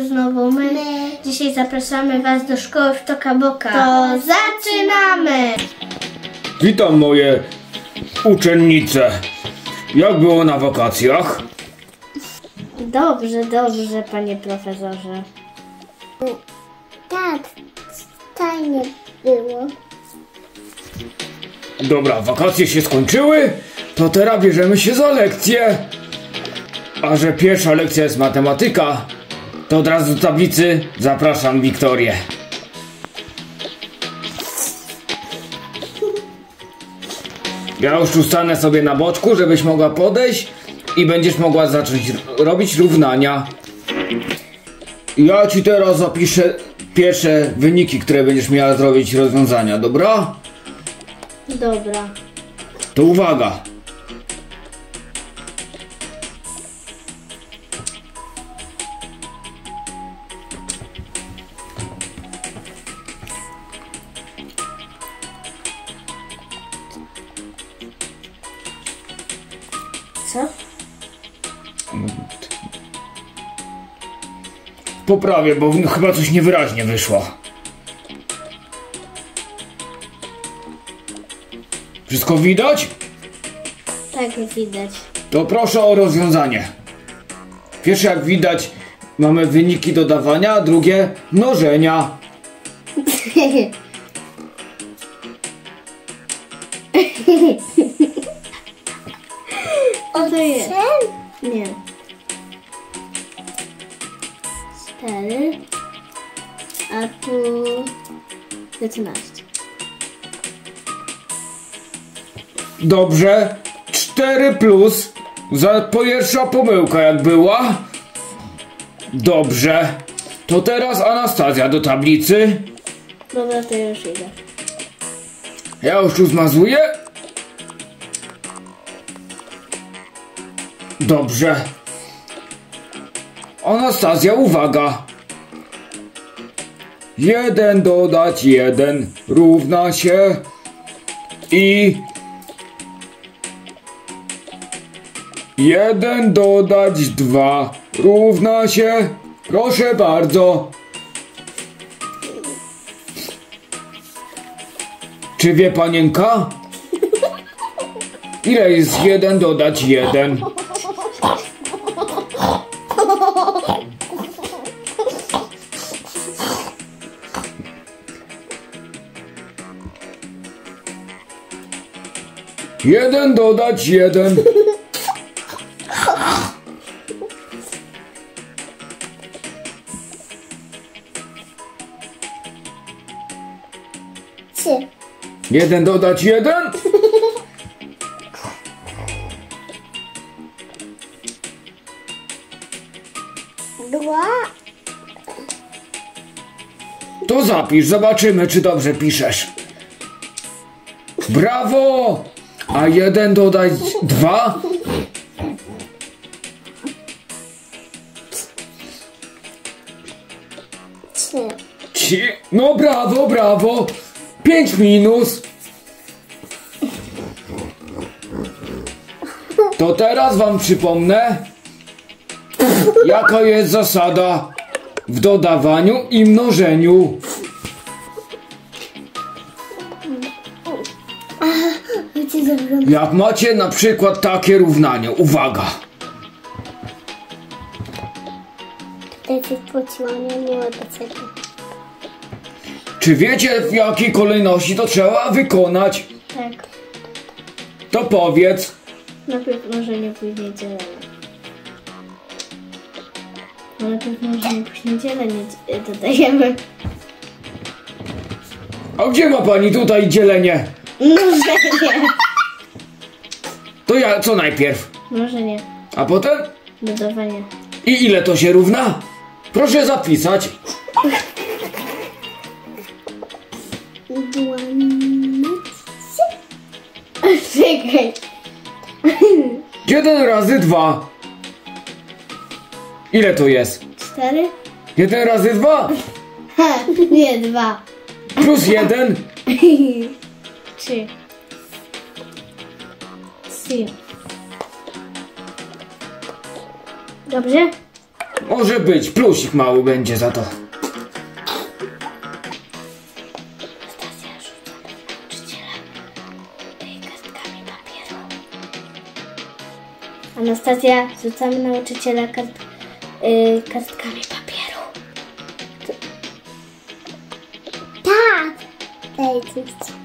to znowu my. Dzisiaj zapraszamy Was do szkoły w Tokaboka. To zaczynamy! Witam moje uczennice. Jak było na wakacjach? Dobrze, dobrze, panie profesorze. Tak, fajnie było. Dobra, wakacje się skończyły, to teraz bierzemy się za lekcję. A że pierwsza lekcja jest matematyka, to od razu do tablicy zapraszam Wiktorię. Ja już stanę sobie na boczku, żebyś mogła podejść i będziesz mogła zacząć robić równania. Ja ci teraz zapiszę pierwsze wyniki, które będziesz miała zrobić rozwiązania, dobra? Dobra. To uwaga! Co? Poprawię, bo chyba coś niewyraźnie wyszło. Wszystko widać? Tak widać. To proszę o rozwiązanie. Pierwsze jak widać mamy wyniki dodawania, a drugie mnożenia. O to jest. Nie. Cztery. A tu... Jedenaście. Dobrze. 4 plus. Za pierwsza pomyłka jak była. Dobrze. To teraz Anastazja do tablicy. Dobra, to już idę. Ja już tu zmazuję. Dobrze. Anastazja, uwaga. Jeden dodać jeden równa się i jeden dodać dwa równa się. Proszę bardzo. Czy wie panienka? Ile jest jeden dodać jeden? Jeden dodać jeden. Trzy. Jeden dodać jeden. Dwa. To zapisz, zobaczymy, czy dobrze piszesz. Brawo! A jeden dodać dwa? Trzy. Ci... No brawo, brawo! Pięć minus. To teraz wam przypomnę, jaka jest zasada w dodawaniu i mnożeniu. Jak macie na przykład takie równanie, uwaga. Czy wiecie w jakiej kolejności to trzeba wykonać? Tak. To powiedz. Najpierw mnożenie, później dzielenie. No najpierw mnożenie, później dzielenie e, dodajemy. A gdzie ma pani tutaj dzielenie? Mnożenie. To ja co najpierw? Mnożenie. A potem? Dodawanie. I ile to się równa? Proszę zapisać. Czekaj. Jeden razy dwa. Ile to jest? Cztery? Jeden razy dwa? Ha, nie, dwa. Plus jeden? Trzy. Dobrze? Może być, plusik mały będzie za to. Anastazja, rzucamy nauczyciela kart, y, kartkami papieru. Tak. Coś.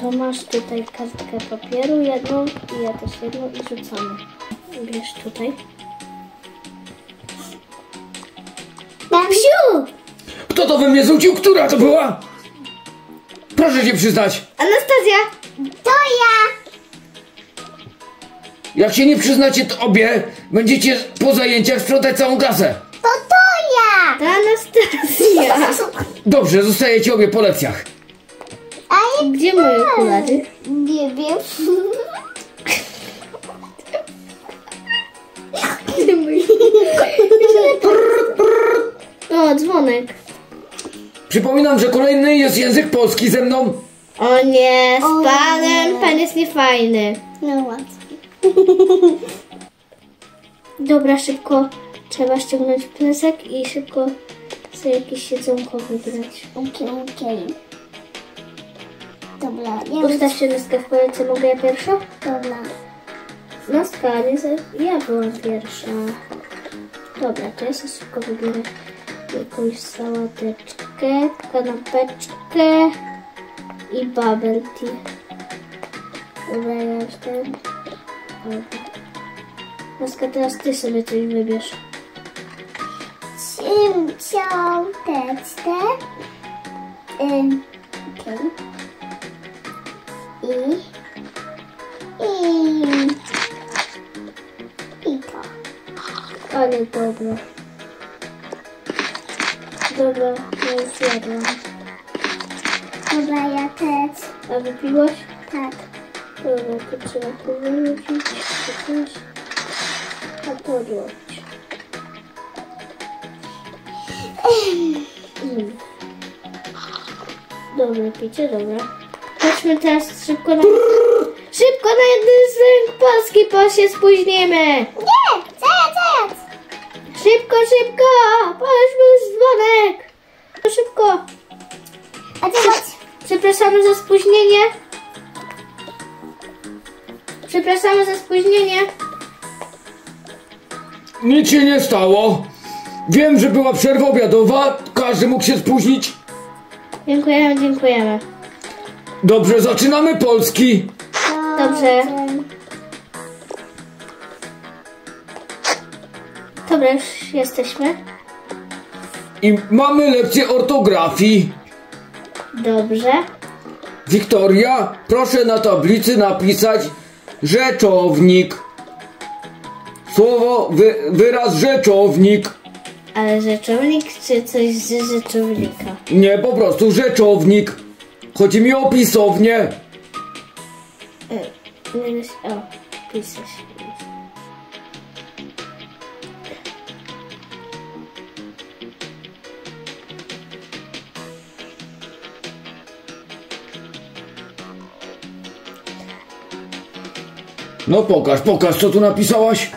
To masz tutaj kartkę papieru jedną i ja też jedną i rzucamy. Bierz tutaj. Babsiu! Kto to we mnie rzucił? Która to była? Proszę się przyznać. Anastazja! To ja! Jak się nie przyznacie to obie, będziecie po zajęciach sprzątać całą klasę. To to ja! To Anastazja! Dobrze, zostajecie obie po lekcjach. Gdzie moje okulary? nie wiem. Gdzie moje O, dzwonek. Przypominam, że kolejny jest język polski ze mną. O nie, O z panem, nie. pan jest niefajny. No łatwo. Dobra, szybko trzeba ściągnąć plecak i szybko sobie jakieś jedzonko wybrać. Okej, okej. Dobra, ja Ustaw się Nastka w kolejce, mogę ja pierwsza? Dobra. Nastka, nie za... ja byłam pierwsza. Dobra, to ja sobie szybko wybiorę jakąś sałateczkę, kanapeczkę i bubble tea. Dobra, ja już ten... Dobra. Nastka, teraz ty sobie coś wybierz. Ciąteczkę. Ym, okej. I... I... I to. Ale dobra. Dobra, ja już jadłam. Dobra, ja też. A wypiłaś? Tak. Dobra, to trzeba tu wyrzucić. Też. A to odłożyć. Mm. Dobre picie, dobra. Chodźmy teraz szybko na... Szybko na jeden z rynk Polski, bo się spóźnimy! Nie! Zaraz, zaraz! Szybko, szybko! Powiedz był dzwonek! Szybko! A. Przepraszamy za spóźnienie. Przepraszamy za spóźnienie. Nic się nie stało. Wiem, że była przerwa obiadowa, każdy mógł się spóźnić. Dziękujemy, dziękujemy. Dobrze, zaczynamy polski. Dobrze. Dobra, już jesteśmy. I mamy lekcję ortografii. Dobrze. Wiktoria, proszę na tablicy napisać rzeczownik. Słowo, wy, wyraz rzeczownik. Ale rzeczownik czy coś z rzeczownika? Nie, po prostu rzeczownik. Chodzi mi o pisownię. E, nie da się- O, pisać. No pokaż, pokaż, co tu napisałaś.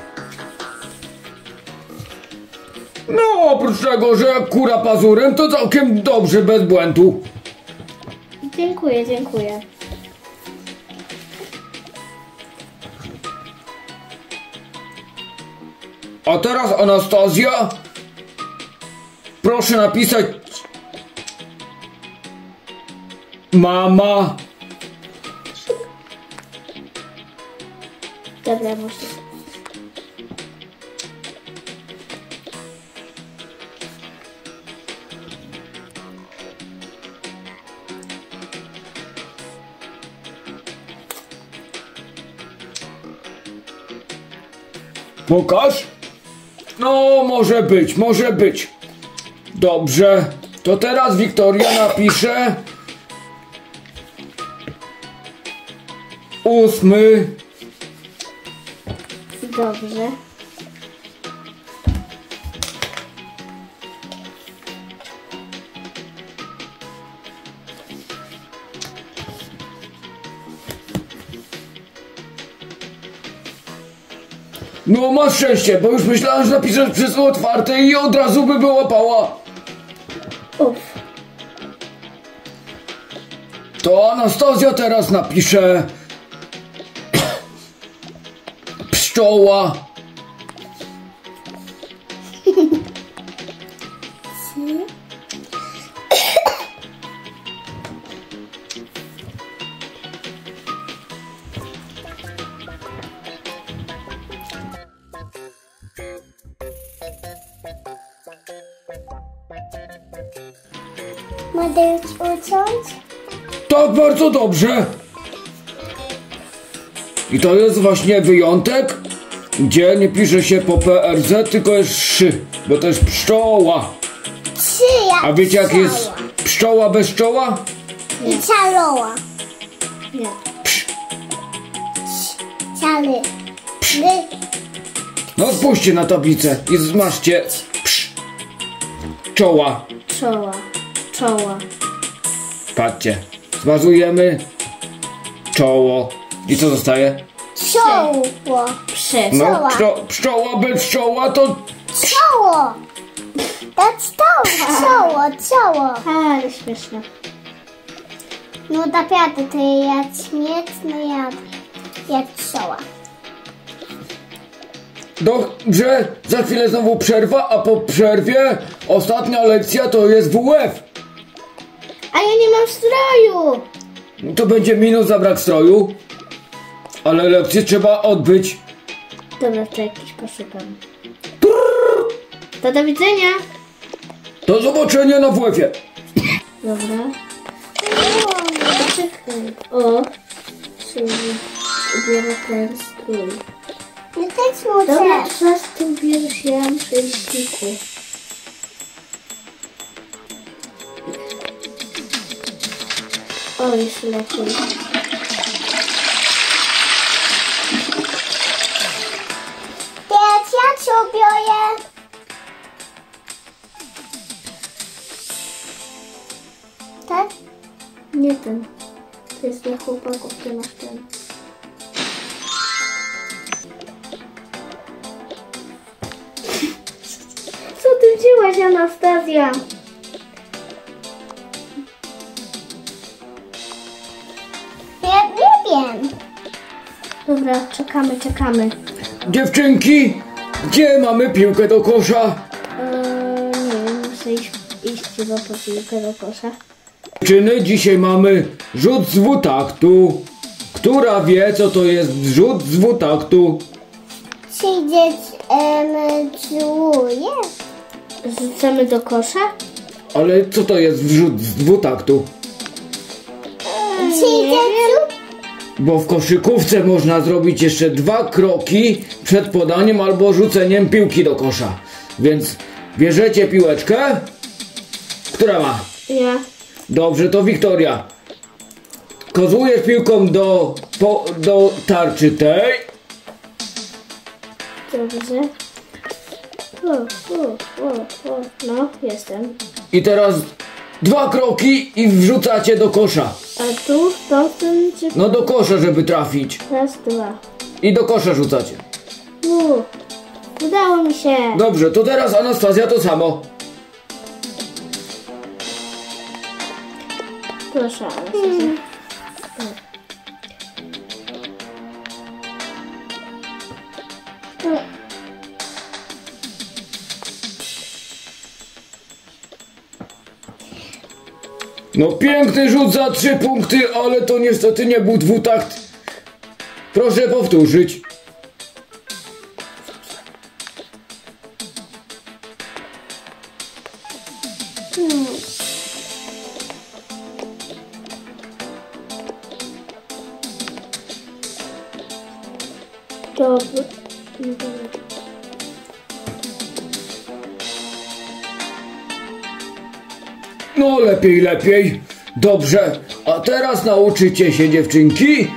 No, oprócz tego, że jak kura pazurem, to całkiem dobrze, bez błędu. Dziękuję, dziękuję. A teraz Anastazja, proszę napisać Mama. Dobra, może. Pokaż? No, może być, może być. Dobrze. To teraz Wiktoria napisze. Ósmy. Dobrze. No masz szczęście, bo już myślałem, że napiszesz przez otwarte i od razu by wyłapała. Uff. To Anastazja teraz napisze pszczoła. Mogę już uciąć? Tak, bardzo dobrze. I to jest właśnie wyjątek, gdzie nie pisze się po PRZ, tylko jest szy, bo to jest pszczoła. Trzy jak A wiecie jak jest ciała. pszczoła bez czoła? I cialoła. Nie. Wy. No spójrzcie na tablicę i zmaszcie psz, czoła. Czoła. Czoła. Patrzcie, zmazujemy czoło. I co zostaje? Czoło. Przez. No, pszczo, pszczoła bez czoła to Czoło. That's czoło. Czoło, czoło. Ale śmieszne. No naprawdę, to jest śmieszne jak, jak czoła. Dobrze, za chwilę znowu przerwa, a po przerwie ostatnia lekcja to jest WF. A ja nie mam stroju! To będzie minus za brak stroju. Ale lekcję trzeba odbyć. Dobra, to jakiś poszukam. To do widzenia! Do zobaczenia na WF-ie! Dobra. O, czekaj. O, czyli ubiera ten strój. Ja też tak muszę. Dobra, co z tym bierzesz? Ja mam 6 O, jeszcze lepiej. Teraz ja cię. Tak? Nie ten. To jest dla chłopaków, ty masz ten. Co ty wzięłaś, Anastazja? Dobra, czekamy, czekamy. Dziewczynki, gdzie mamy piłkę do kosza? Eee, nie wiem, muszę iść, iść chyba po piłkę do kosza. Dziewczyny, dzisiaj mamy rzut z dwutaktu. Która wie, co to jest rzut z dwutaktu? Przyjdzieć em, czuje. Rzucamy do kosza? Ale co to jest rzut z dwutaktu? Przyjdzieć Bo w koszykówce można zrobić jeszcze dwa kroki przed podaniem albo rzuceniem piłki do kosza. Więc bierzecie piłeczkę. Która ma? Ja. Dobrze, to Wiktoria. Kozłujesz piłką do, po, do tarczy tej. Dobrze. O, o, o, o. No, jestem. I teraz dwa kroki i wrzucacie do kosza. A tu, w tą stronę, czy... No do kosza, żeby trafić. Raz, dwa. I do kosza rzucacie. U, udało mi się. Dobrze, to teraz Anastazja to samo. Proszę, Anastazja. O. No piękny rzut za trzy punkty, ale to niestety nie był dwutakt. Proszę powtórzyć. Lepiej, lepiej. Dobrze, a teraz nauczycie się dziewczynki,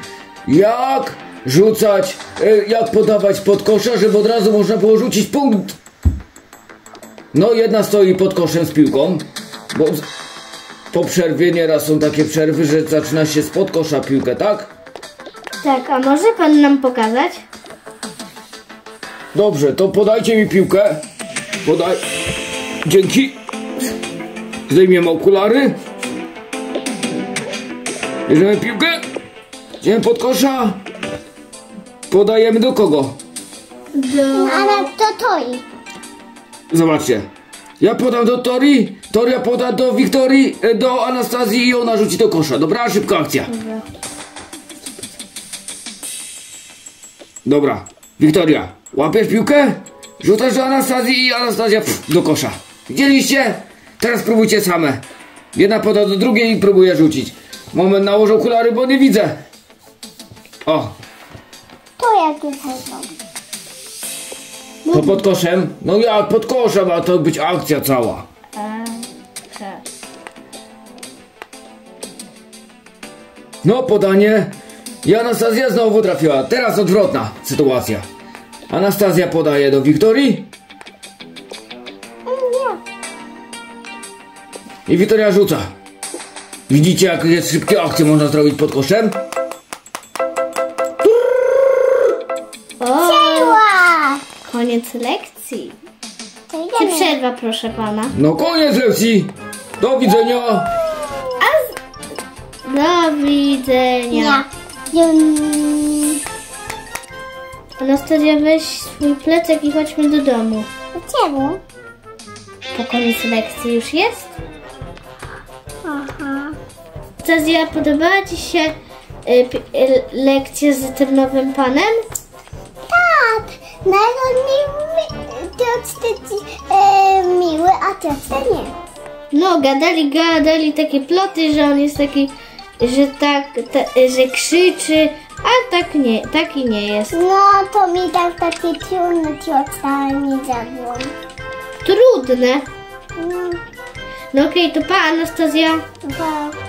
jak rzucać, e, jak podawać pod kosza, żeby od razu można było rzucić punkt. No jedna stoi pod koszem z piłką, bo po przerwie nieraz są takie przerwy, że zaczyna się spod kosza piłkę, tak? Tak, a może pan nam pokazać? Dobrze, to podajcie mi piłkę. Podaj. Dzięki. Zdejmiemy okulary. Bierzemy piłkę. Idziemy pod kosza. Podajemy do kogo? Do... Ale to to i. Zobaczcie. Ja podam do Tori, Toria poda do Wiktorii, e, do Anastazji i ona rzuci do kosza. Dobra, szybka akcja. Dobra. Dobra. Wiktoria, łapiesz piłkę? Rzucasz do Anastazji i Anastazja pff, do kosza. Widzieliście? Teraz próbujcie same. Jedna poda do drugiej i próbuje rzucić. Moment, nałożę okulary, bo nie widzę. O, To jak tutaj są. to pod koszem? No jak pod koszem, ma to być akcja cała. A. No, podanie. I Anastazja znowu trafiła. Teraz odwrotna sytuacja. Anastazja podaje do Wiktorii i Wiktoria rzuca. Widzicie, jak jest szybkie akcje można zrobić pod koszem? Koniec lekcji. To Czy idziemy. przerwa, proszę pana? No koniec lekcji. Do widzenia. A z... Do widzenia. Nie. Jum. Anastazja, weź swój plecak i chodźmy do domu. Czemu? Po koniec lekcji już jest? Anastazja, podobała Ci się y, y, lekcja z tym nowym panem? Tak. To wtedy e, miły, a teraz nie. No, gadali, gadali takie ploty, że on jest taki, że tak, ta, że krzyczy, a tak nie, taki nie jest. No to mi tak takie trudno ciota nie zabiło. Trudne. No, No okej, to pa Anastazja. bo...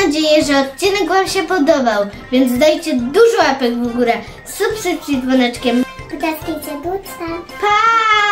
Mam nadzieję, że odcinek Wam się podobał, więc dajcie dużo łapek w górę, subskrypcji dzwoneczkiem. Podatkujcie duca. Pa!